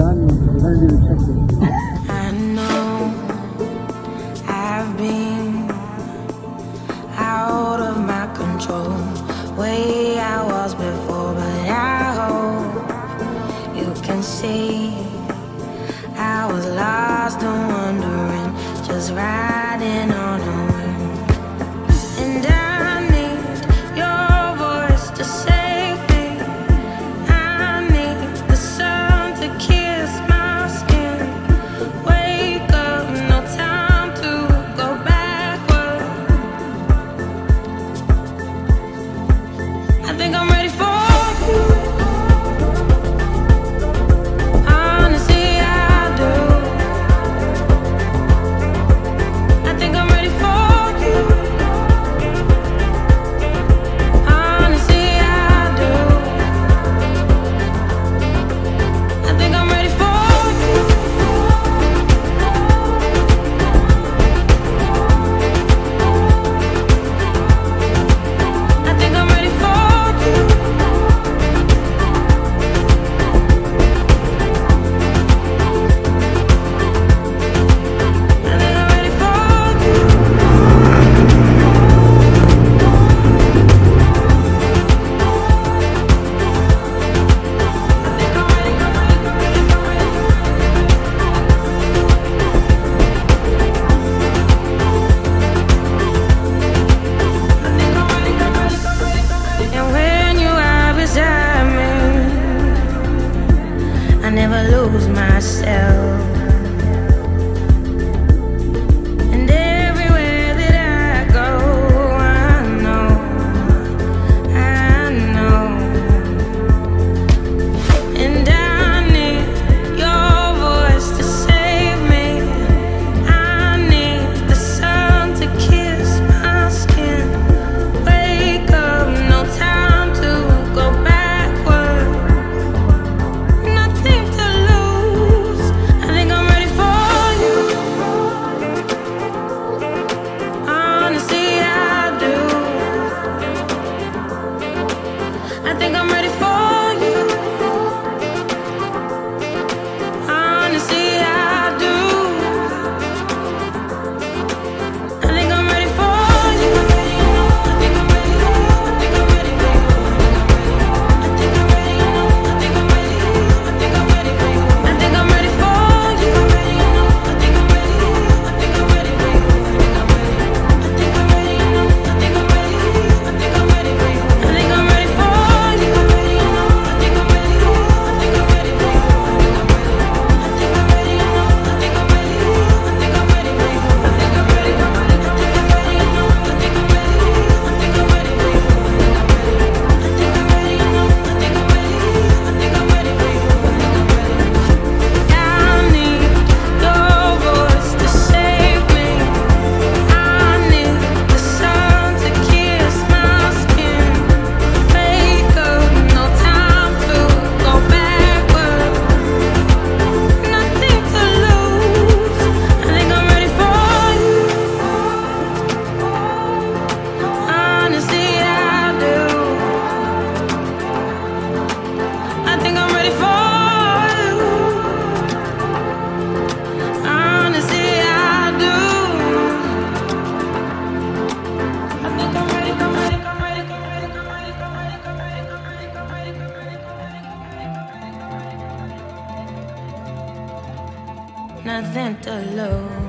I know I've been out of my control, way I was before, but I hope you can see I was lost and wondering, just riding on. Nothing to lose.